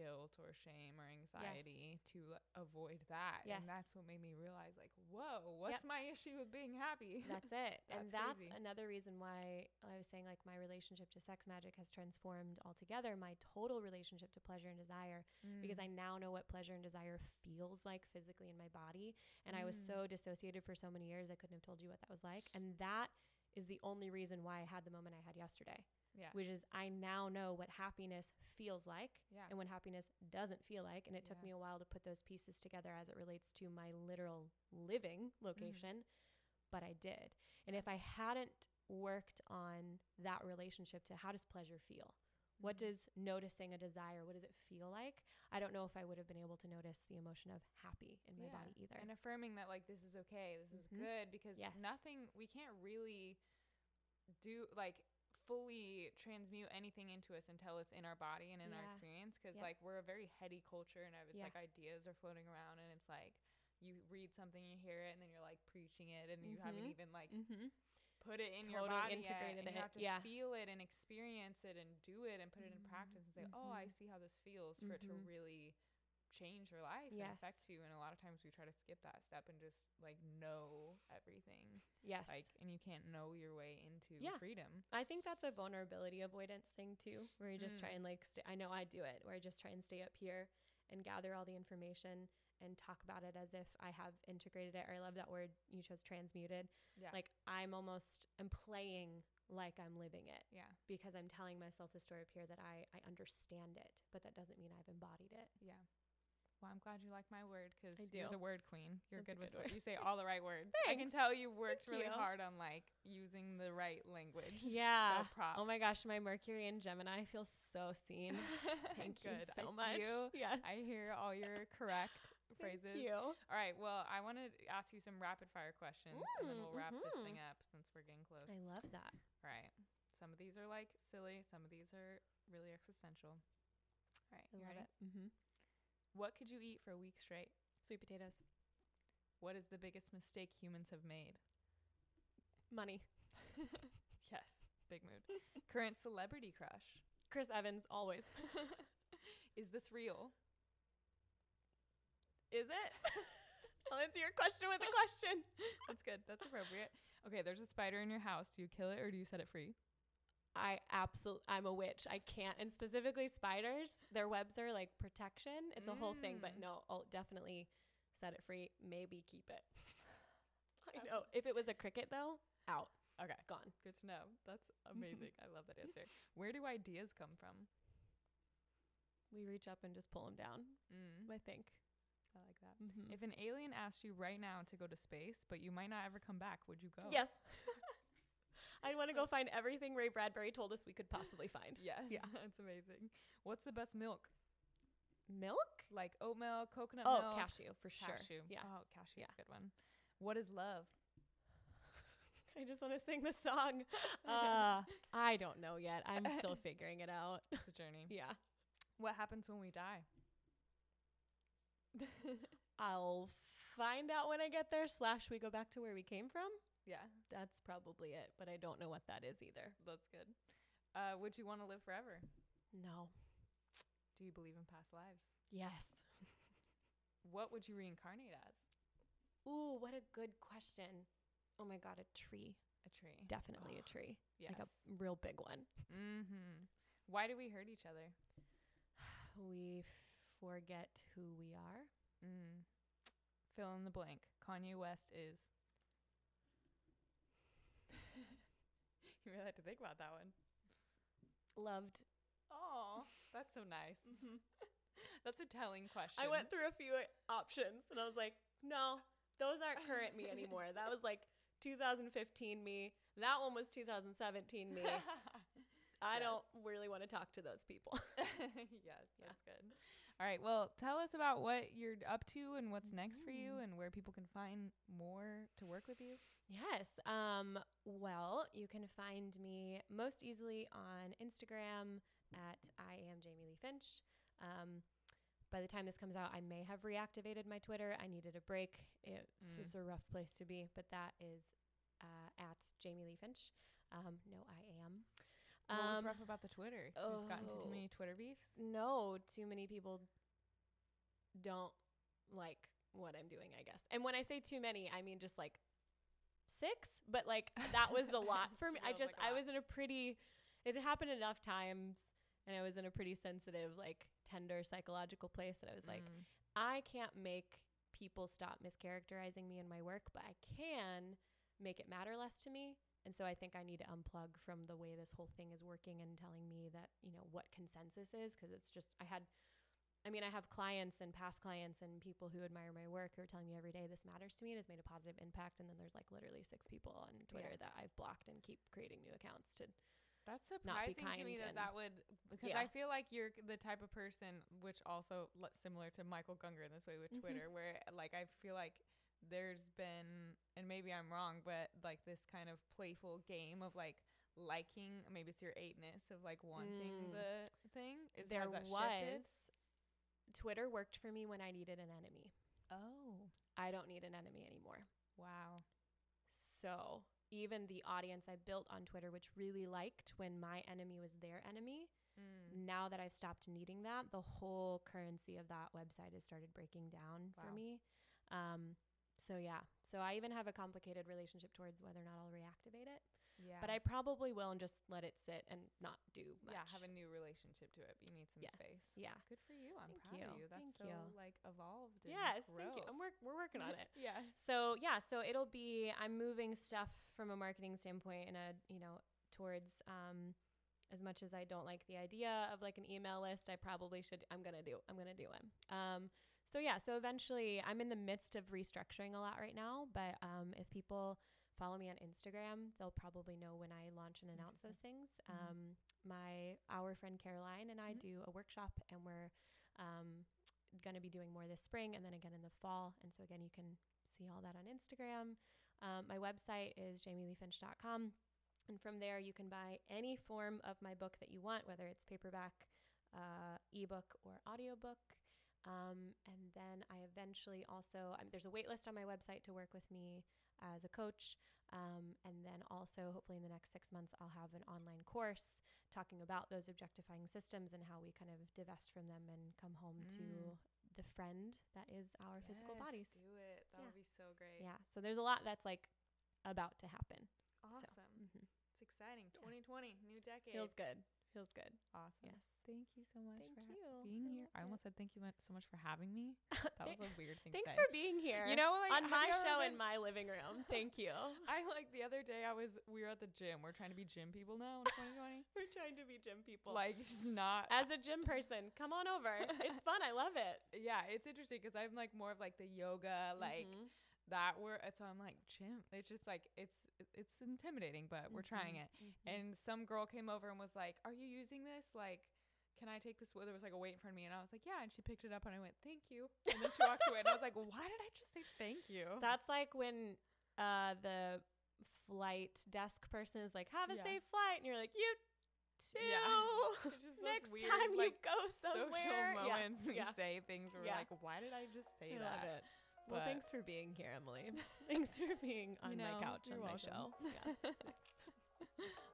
B: guilt or shame or anxiety to avoid that.
A: Yes.
B: And that's what made me realize, like, whoa, what's my issue with being happy?
A: That's it. and
B: That's
A: that's
B: crazy.
A: another reason why I was saying like my relationship to sex magic has transformed altogether, my total relationship to pleasure and desire because
B: Mm.
A: I now know what pleasure and desire feels like physically in my body. And I was
B: Mm.
A: so dissociated for so many years, I couldn't have told you what that was like. And that is the only reason why I had the moment I had yesterday,
B: yeah.
A: which is I now know what happiness feels like
B: Yeah.
A: and what happiness doesn't feel like. And it took
B: Yeah.
A: me a while to put those pieces together as it relates to my literal living
B: Mm-hmm.
A: location, but I did. And if I hadn't worked on that relationship to how does pleasure feel? What
B: Mhm.
A: does noticing a desire, what does it feel like? I don't know if I would have been able to notice the emotion of happy in my
B: Yeah.
A: body either.
B: and affirming that like this is okay this is
A: Mhm.
B: good because
A: Yes.
B: nothing we can't really do like fully transmute anything into us until it's in our body and in our experience because
A: Yep.
B: like we're a very heady culture and it's
A: Yeah.
B: like ideas are floating around and it's like you read something you hear it and then you're like preaching it and you haven't
A: Mhm.
B: even like
A: mm-hmm.
B: Put it in your
A: Totally
B: body
A: integrated
B: yet, and you
A: it,
B: have to
A: yeah.
B: feel it and experience it and do it and put it in practice and say oh i
A: Mhm.
B: see how this feels for it to
A: Mhm.
B: really change your life
A: Yes.
B: and affect you and a lot of times we try to skip that step and just like know everything
A: Yes.
B: like and you can't know your way into
A: Yeah.
B: freedom
A: I think that's a vulnerability avoidance thing too, where you just try
B: Mm.
A: and like, st- I know I do it, where I just try and stay up here and gather all the information and talk about it as if I have integrated it. Or I love that word you chose, transmuted.
B: yeah
A: Like I'm almost, I'm playing like I'm living it
B: yeah
A: because I'm telling myself the story up here that I, I understand it, but that doesn't mean I've embodied it.
B: yeah Well, I'm glad you like my word because you're
A: do.
B: the word queen. You're
A: That's
B: good with
A: good
B: word.
A: word.
B: You say all the right words. I can tell you worked
A: Thank
B: really
A: you.
B: hard on like using the right language.
A: Yeah.
B: So props.
A: Oh my gosh, my Mercury and Gemini feels so seen. Thank you so
B: I
A: much.
B: you.
A: Yes.
B: I hear all your correct phrases.
A: Thank you.
B: All right. Well, I want to ask you some rapid fire questions, and then
A: Mm,
B: we'll wrap this
A: mhm.
B: thing up since we're getting close.
A: I love that.
B: All right. Some of these are like silly. Some of these are really existential. All right.
A: I
B: You ready?
A: it. Mm-hmm.
B: What could you eat for a week straight?
A: Sweet potatoes.
B: What is the biggest mistake humans have made?
A: Money.
B: Yes. Big mood. Current celebrity crush.
A: Chris Evans, always.
B: Is this real?
A: Is it? I'll answer your question with a question.
B: That's good. That's appropriate. Okay, there's a spider in your house. Do you kill it or do you set it free?
A: I absolutely, I'm a witch. I can't. And specifically spiders, their webs are like protection. It's a whole thing, but
B: Mm.
A: no, I'll definitely set it free. Maybe keep it. I know. If it was a cricket though, out,
B: Okay.
A: gone.
B: Good to know. That's amazing. I love that answer. Where do ideas come from?
A: We reach up and just pull them down.
B: Mm,
A: I think.
B: I like that.
A: Mm-hmm.
B: If an alien asked you right now to go to space, but you might not ever come back, would you go?
A: Yes. I'd want to go find everything Ray Bradbury told us we could possibly find.
B: Yes.
A: Yeah.
B: That's amazing. What's the best milk?
A: Milk?
B: Like oat milk, coconut
A: Oh,
B: milk?
A: cashew for sure.
B: Cashew.
A: Yeah.
B: Oh, cashew is
A: Yeah.
B: a good one. What is love?
A: I just want to sing the song. Uh, I don't know yet. I'm still figuring it out.
B: It's a journey.
A: Yeah.
B: What happens when we die?
A: I'll find out when I get there. Slash, we go back to where we came from.
B: yeah,
A: That's probably it, but I don't know what that is either.
B: that's good. Uh, would you want to live forever?
A: No.
B: Do you believe in past lives?
A: Yes.
B: What would you reincarnate as?
A: Ooh, what a good question. Oh my God, a tree.
B: A tree.
A: Definitely a
B: Oh,
A: tree.
B: Yes.
A: Like a real big one.
B: mm-hmm. Why do we hurt each other?
A: We forget who we are.
B: Mm. Fill in the blank. Kanye West is. you really had to think about that one.
A: Loved.
B: Oh, that's so nice. That's a telling question.
A: I went through a few options and I was like, no, those aren't current me anymore. That was like 2015 me. That one was 2017 me. I
B: Yes.
A: don't really want to talk to those people.
B: yes,
A: Yeah.
B: that's good. All right. Well, tell us about what you're up to and what's next for you
A: Mhm.
B: and where people can find more to work with you.
A: Yes. Um, well, you can find me most easily on Instagram at I am Jamie Lee Finch. Um, by the time this comes out, I may have reactivated my Twitter. I needed a break. It's
B: Mm.
A: just a rough place to be, but that is uh, at Jamie Lee Finch. Um, no, I am.
B: What was
A: Um,
B: rough about the Twitter? You just got into too
A: oh.
B: many Twitter beefs?
A: no, too many people don't like what I'm doing, I guess. And when I say too many, I mean just like six, but like that was a lot for me. I just
B: like
A: I was in a pretty it happened enough times and I was in a pretty sensitive, like tender psychological place that I was like,
B: Mm.
A: I can't make people stop mischaracterizing me in my work, but I can make it matter less to me. And so I think I need to unplug from the way this whole thing is working and telling me that, you know, what consensus is. Cause it's just, I had, I mean, I have clients and past clients and people who admire my work who are telling me every day this matters to me and has made a positive impact. And then there's like literally six people on Twitter that I've blocked and keep creating new accounts to.
B: That's
A: not be
B: surprising to me that
A: and-
B: that would because
A: Yeah.
B: I feel like you're the type of person which also similar to Michael Gungor in this way with
A: Mhm.
B: Twitter where like I feel like there's been and maybe I'm wrong but like this kind of playful game of like liking maybe it's your eightness of like wanting
A: Mm.
B: the thing is
A: there was,
B: shifted?
A: Twitter worked for me when I needed an enemy.
B: oh
A: I don't need an enemy anymore.
B: wow
A: So even the audience I built on Twitter, which really liked when my enemy was their enemy,
B: mm.
A: now that I've stopped needing that, the whole currency of that website has started breaking down for me. Um, so yeah, so I even have a complicated relationship towards whether or not I'll reactivate it,
B: yeah
A: but I probably will and just let it sit and not do much.
B: yeah have a new relationship to it but you need some
A: yes,
B: space
A: yeah.
B: good for you I'm
A: Thank
B: proud of
A: you.
B: you that's
A: Thank
B: so
A: you.
B: like evolved and
A: Yes, thank you.
B: growth.
A: I'm work, we're working on it.
B: yeah
A: So yeah, so it'll be I'm moving stuff from a marketing standpoint in a you know towards um as much as I don't like the idea of like an email list, I probably should I'm gonna do I'm gonna do one. Um so yeah, so eventually I'm in the midst of restructuring a lot right now, but um, if people follow me on Instagram, they'll probably know when I launch and announce those things.
B: Mhm.
A: Um, my our friend Caroline and I
B: Mhm.
A: do a workshop, and we're um, going to be doing more this spring and then again in the fall. And so again, you can see all that on Instagram. Um, my website is jamieleefinch.com. And from there, you can buy any form of my book that you want, whether it's paperback, uh, ebook, or audiobook. Um, and then I eventually also, um, there's a wait list on my website to work with me as a coach. Um, and then also, hopefully, in the next six months, I'll have an online course talking about those objectifying systems and how we kind of divest from them and come home to
B: Mm.
A: the friend that is our physical bodies.
B: Do it. That
A: Yeah.
B: would be so great.
A: Yeah. So there's a lot that's like about to happen.
B: Awesome.
A: hmm
B: It's exciting.
A: Yeah.
B: 2020, new decade.
A: Feels good. Feels good.
B: awesome.
A: Yes.
B: Thank you so much
A: Thank
B: for ha-
A: you.
B: being
A: I
B: here.
A: loved
B: I
A: it.
B: almost said thank you so much for having me. That was a weird thing.
A: Thanks
B: to
A: for being here.
B: You know, like
A: on my show
B: been-
A: in my living room. Thank you.
B: I like the other day I was we were at the gym. We're trying to be gym people now in 2020.
A: We're trying to be gym people.
B: like just not
A: as a gym person, come on over. It's fun. I love it.
B: yeah, it's interesting because I'm like more of like the yoga like
A: Mhm.
B: That word. So I'm like gym. It's just like it's it's intimidating, but we're trying
A: Mhm.
B: it.
A: Mhm.
B: And some girl came over and was like, "Are you using this? Like, can I take this?" with-" There was like a weight in front of me, and I was like, "Yeah." And she picked it up, and I went, "Thank you." And then she walked away, and I was like, "Why did I just say thank you?"
A: That's like when uh, the flight desk person is like, "Have a
B: Yeah.
A: safe flight," and you're like, "You too."
B: Just
A: Next
B: weird,
A: time
B: like,
A: you go somewhere,
B: social
A: Yeah,
B: moments we
A: yeah.
B: say things where
A: Yeah.
B: we're like, "Why did I just say
A: I
B: that?"
A: It. Well, thanks for being here, Emily. thanks for being on
B: You
A: my couch on my
B: welcome.
A: show. Yeah.